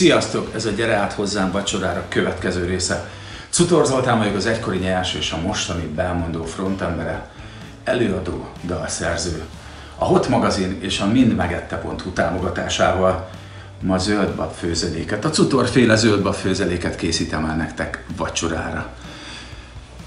Sziasztok! Ez a Gyere át hozzám vacsorára következő része. Cutor Zoltán vagyok az egykori nyers és a mostani belmondó frontembere, előadó, dalszerző. A Hot magazin és a mindmegette.hu támogatásával ma zöldbab főzeléket, a cutorféle zöldbab főzeléket készítem el nektek vacsorára.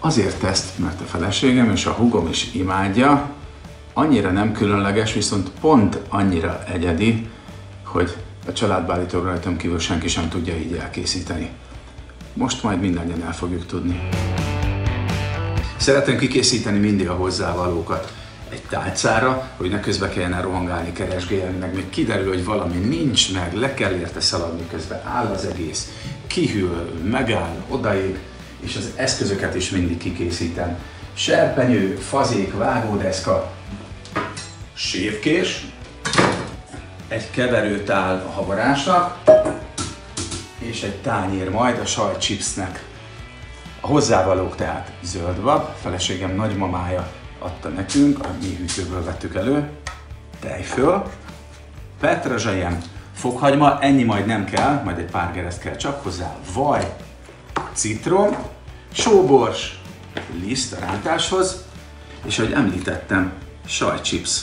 Azért ezt, mert a feleségem és a hugom is imádja, annyira nem különleges, viszont pont annyira egyedi, hogy a családbálítóra rajtam kívül senki sem tudja így elkészíteni. Most majd mindannyian el fogjuk tudni. Szeretem kikészíteni mindig a hozzávalókat egy tálcára, hogy ne közbe kelljen rohangálni, keresgélni, meg még kiderül, hogy valami nincs meg, le kell érte szaladni közben, áll az egész, kihűl, megáll, odaig, és az eszközöket is mindig kikészítem. Serpenyő, fazék, vágódeszka, sévkés, egy keverőtál a havarásnak, és egy tányér majd a sajtchipsnek. A hozzávalók tehát zöldbab, feleségem nagymamája adta nekünk, a mi hűtőből vettük elő, tejföl, petrezselyem, fokhagyma, ennyi majd nem kell, majd egy pár gereszt kell csak hozzá, vaj, citrom, sóbors, liszt a rántáshoz, és ahogy említettem, sajtchips,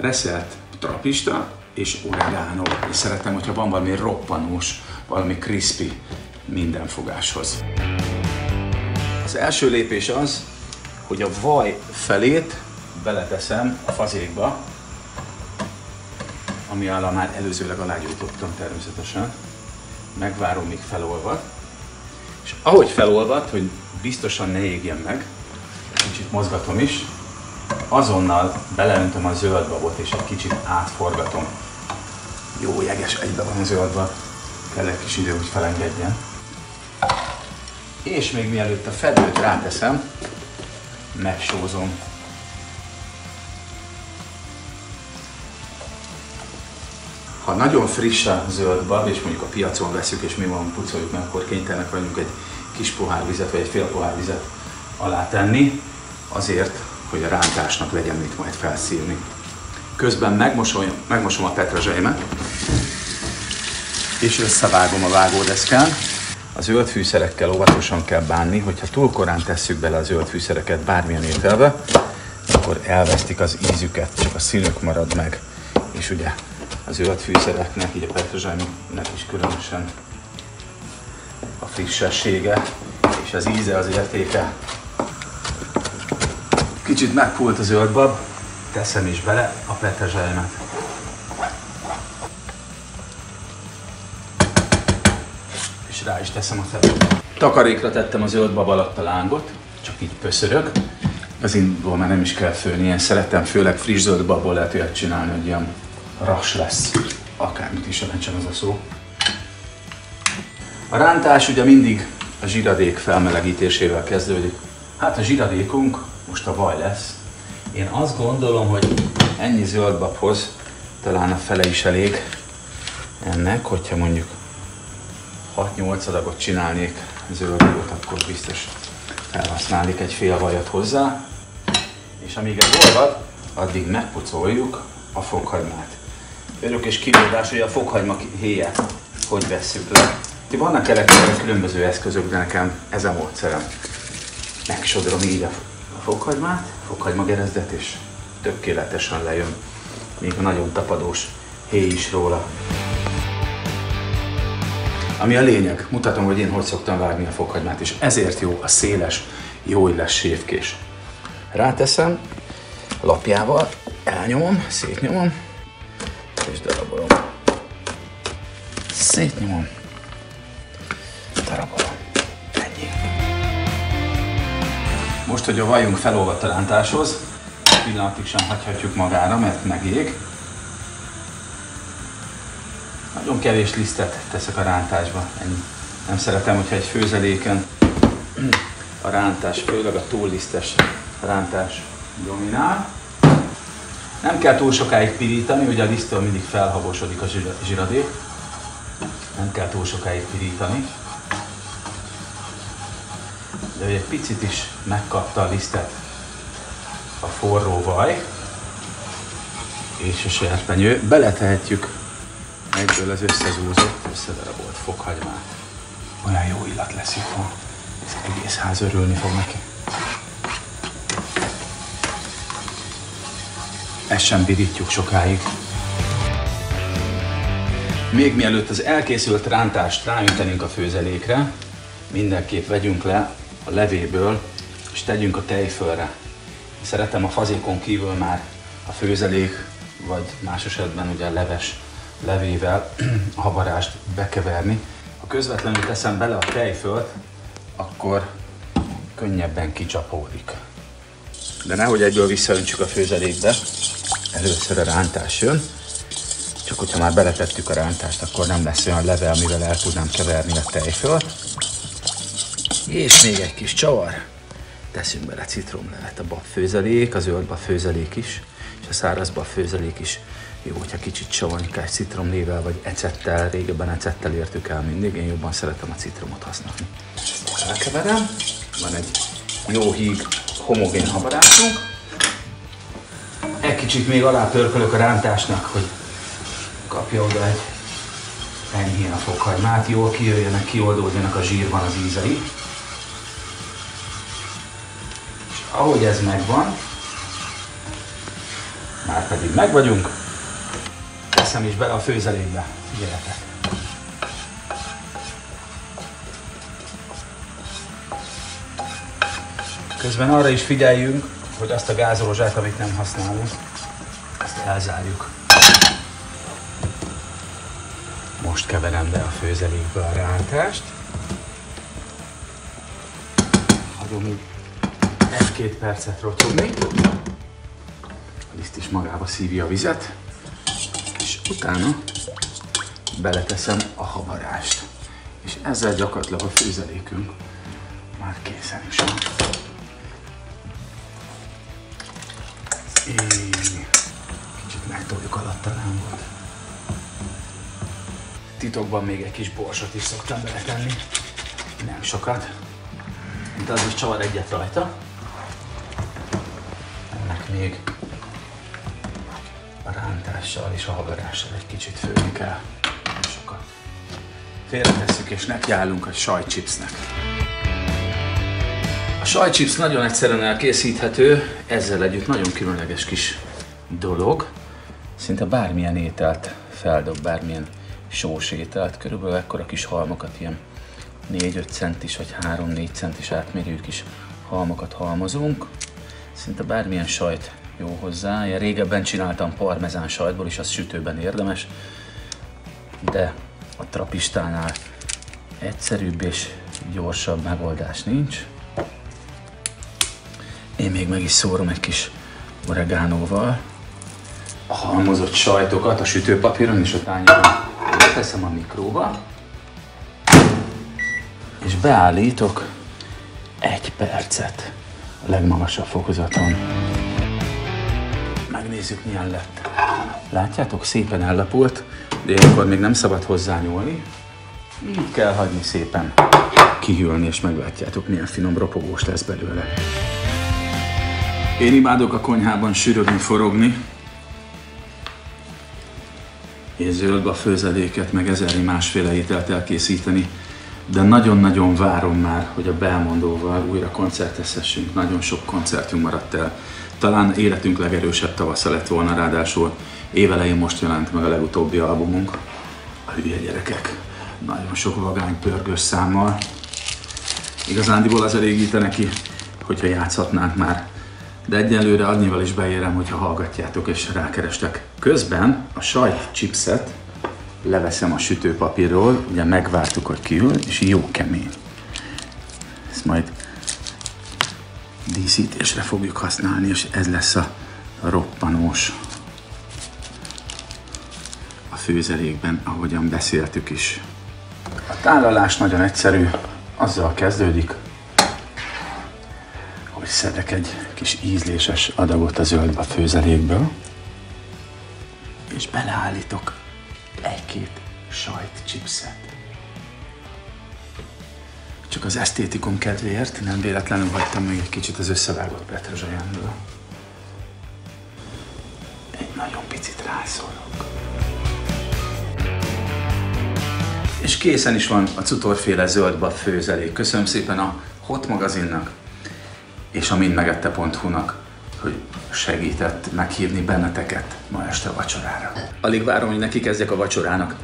reszelt trapista, és oregano. És szeretem, hogyha van valami roppanós, valami crispy minden fogáshoz. Az első lépés az, hogy a vaj felét beleteszem a fazékba, ami alá már előzőleg alágyújtottam természetesen. Megvárom, míg felolvad. És ahogy felolvad, hogy biztosan ne égjen meg, kicsit mozgatom is, azonnal beleöntöm a zöld babot és egy kicsit átforgatom. Jó jeges, egybe van a zöldbe. Kell egy kis idő, hogy felengedjen. És még mielőtt a fedőt ráteszem, megsózom. Ha nagyon friss a zöld bab, és mondjuk a piacon veszük, és mi van pucoljuk meg, akkor kénytelenek vagyunk egy kis pohár vizet, vagy egy fél pohár vizet alá tenni, azért, hogy a rántásnak legyen mit majd felszívni. Közben megmosom, megmosom a petrezselymet, és összevágom a vágódeszkán. A zöld fűszerekkel óvatosan kell bánni, hogyha túl korán tesszük bele a zöld fűszereket bármilyen ételbe, akkor elvesztik az ízüket, csak a színük marad meg. És ugye a zöld fűszereknek, így a petrezselynek is különösen a frissessége és az íze, az értéke. Kicsit megpult a zöldbab, teszem is bele a petrezselymet. Rá is teszem a felét. Takarékra tettem a zöldbab alatt a lángot, csak így pöszörög. Az indból már nem is kell főni, én szeretem főleg friss zöldbabból lehet olyat csinálni, hogy ilyen ras lesz. Akármit is jelentsen az a szó. A rántás ugye mindig a zsiradék felmelegítésével kezdődik. Hát a zsiradékunk most a vaj lesz, én azt gondolom, hogy ennyi zöldbabhoz talán a fele is elég ennek, hogyha mondjuk 6-8 adagot csinálnék zöldbabot, akkor biztos felhasználnék egy fél vajat hozzá. És amíg ez olvad, addig megpucoljuk a fokhagymát. Örök és kívódás, hogy a fokhagyma héje hogy vesszük le. Vannak elektronikus különböző eszközök, de nekem ez a módszerem. Megsodrom így a fokhagymát, fokhagymagerezdet, és tökéletesen lejön. Még a nagyon tapadós héj is róla. Ami a lényeg, mutatom, hogy én hogy szoktam vágni a fokhagymát, és ezért jó a széles, jó lesz sévkés. Ráteszem lapjával, elnyomom, szétnyomom, és darabolom. Szétnyomom, darabolom. Ennyi. Most, hogy a vajunk felolvadt a rántáshoz, pillanatig sem hagyhatjuk magára, mert megég. Nagyon kevés lisztet teszek a rántásba. Ennyi. Nem szeretem, hogyha egy főzeléken a rántás, főleg a túllisztes rántás dominál. Nem kell túl sokáig pirítani, ugye a lisztől mindig felhabosodik a zsiradék. Nem kell túl sokáig pirítani. De hogy egy picit is megkapta a lisztet a forró vaj és a serpenyő, beletehetjük egyből az összezúzott, összedarabolt fokhagymát. Olyan jó illat lesz itt van. Ez egész ház örülni fog neki. Ezt sem birítjuk sokáig. Még mielőtt az elkészült rántást ráüntenénk a főzelékre, mindenképp vegyünk le a levéből, és tegyünk a tejfölre. Szeretem a fazékon kívül már a főzelék, vagy más esetben ugye a leves levével a habarást bekeverni. Ha közvetlenül teszem bele a tejfölt, akkor könnyebben kicsapódik. De nehogy egyből visszaöntsük a főzelékbe, először a rántás jön, csak hogyha már beletettük a rántást, akkor nem lesz olyan leve, amivel el tudnám keverni a tejfölt. És még egy kis csavar. Teszünk bele citromlevet, a babfőzelék, a zöld babfőzelék is, és a száraz babfőzelék is jó, hogyha kicsit savanyikás citromlével vagy ecettel, régebben ecettel értük el mindig, én jobban szeretem a citromot használni. Elkeverem, van egy jó híg homogén habarásunk. Egy kicsit még alá törkölök a rántásnak, hogy kapja oda egy enyhén a fokhagymát, jól kijöjjenek, kioldódjanak a zsírban az ízei. És ahogy ez megvan, már pedig meg vagyunk, teszem is bele a főzelékbe. Figyeljetek! Közben arra is figyeljünk, hogy azt a gázolózsát, amit nem használunk, azt elzárjuk. Most keverem be a főzelékbe a rántást. Hagyom így egy-két percet rotyogni. A liszt is magába szívja a vizet. Utána beleteszem a habarást. És ezzel gyakorlatilag a főzelékünk már készen is van. Így. Kicsit megtoljuk a lámbot. Titokban még egy kis borsot is szoktam beletenni. Nem sokat. De az is csavar egyet rajta. Ennek még a rántással és a hagarással egy kicsit főni kell. Sokat. Félretesszük és nekiállunk a sajtchipsnek. A sajtchips nagyon egyszerűen elkészíthető, ezzel együtt nagyon különleges kis dolog. Szinte bármilyen ételt feldob, bármilyen sós ételt, körülbelül ekkora kis halmokat, ilyen 4-5 centis vagy 3-4 centis átmérőjű kis halmokat halmozunk. Szinte bármilyen sajt jó hozzá. Én régebben csináltam parmezán sajtból is, az sütőben érdemes, de a trapistánál egyszerűbb és gyorsabb megoldás nincs. Én még meg is szórom egy kis oregánóval. A halmozott sajtokat a sütőpapíron és a tányéron teszem a mikróba, és beállítok egy percet a legmagasabb fokozaton. Megnézzük milyen lett. Látjátok, szépen ellapult, de ilyenkor még nem szabad hozzányúlni. Így kell hagyni szépen kihűlni, és meglátjátok milyen finom ropogós lesz belőle. Én imádok a konyhában sűrögni, forogni, és zöldbe főzeléket, meg ezerni másféle ételt elkészíteni, de nagyon-nagyon várom már, hogy a Belmondóval újra koncertezhessünk. Nagyon sok koncertünk maradt el. Talán életünk legerősebb tavasza lett volna, ráadásul évelején most jelent meg a legutóbbi albumunk, a hülye gyerekek. Nagyon sok vagány pörgős számmal. Igazándiból az elégíte neki, hogyha játszhatnánk már de egyelőre annyival is beérem, hogyha hallgatjátok és rákerestek. Közben a sajt chipset leveszem a sütőpapírról, ugye megvártuk, hogy kiül, és jó kemény. Ezt majd díszítésre fogjuk használni, és ez lesz a roppanós a főzelékben, ahogyan beszéltük is. A tálalás nagyon egyszerű, azzal kezdődik, hogy szedek egy kis ízléses adagot a zöldbe főzelékből, és beleállítok egy-két sajt chipset. Csak az esztétikum kedvéért nem véletlenül hagytam még egy kicsit az összevágott petrezselyemből. Egy nagyon picit rászorok. És készen is van a cutorféle zöldbab főzelék. Köszönöm szépen a Hot magazinnak és a mindmegette.hu-nak, hogy segített meghívni benneteket ma este vacsorára. Alig várom, hogy neki kezdjek a vacsorának.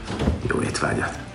Jó étvágyat!